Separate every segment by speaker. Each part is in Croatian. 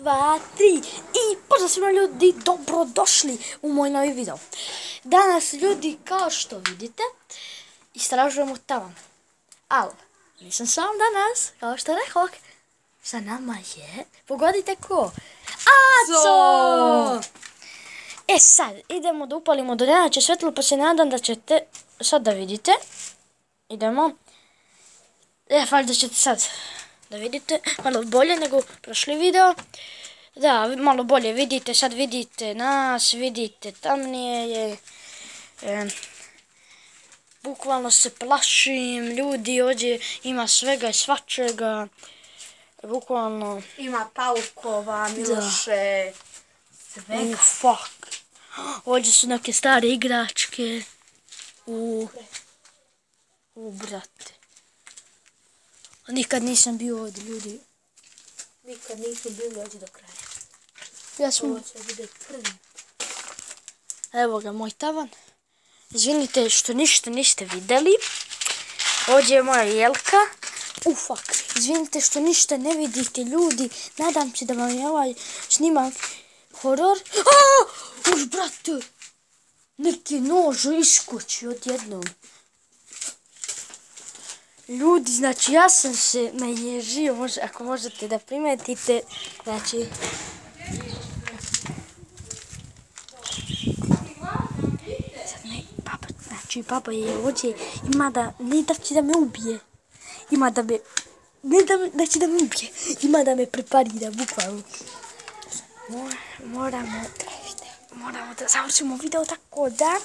Speaker 1: dva, tri i pozdrav svima ljudi, dobrodošli u moj novi video. Danas ljudi, kao što vidite, istražujemo tavan. Ali, nisam sam danas, kao što rekao, sa nama je, pogodite ko? Aco! E sad, idemo da upalimo do nenače svetlo, pa se nadam da ćete, sad da vidite. Idemo. E, da ćete sad da vidite, malo bolje nego prošli video. Da, malo bolje vidite, sad vidite nas, vidite tamnije je. bukvalno se plašim, ljudi ovdje ima svega i svačega. Bukvalno...
Speaker 2: Ima paukova, miloše,
Speaker 1: svega. fuck. Ovdje su neke stare igračke. U, u brate. Nikad nisam bio ovdje, ljudi.
Speaker 2: Nikad nisam bio ovdje do kraja.
Speaker 1: Ja sam... Ovo će bude prvi. Evo ga, moj tavan. Izvinite što ništa niste vidjeli. Ovdje je moja jelka. U, fuck. Izvinite što ništa ne vidite, ljudi. Nadam se da vam je ovaj snimak horor. Aaaa! Už, brate! Neki nož iskoči odjednom. Ljudi, znači ja sam se naježio, ako možete da primetite, znači... Znači papa je ovdje, ima da, ne da će da me ubije, ima da me, ne da će da me ubije, ima da me preparira, bukvalno. Moramo, moramo da završimo video tako da...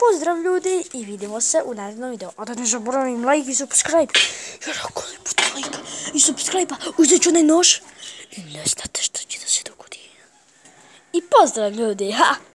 Speaker 1: Pozdrav ljudi i vidimo se u narednom videu. A da ne zaboravim like i subscribe. Jer ako ne like i subscribe uzet ću onaj nož i ne znate što će da se dogodi. I pozdrav ljudi, ha!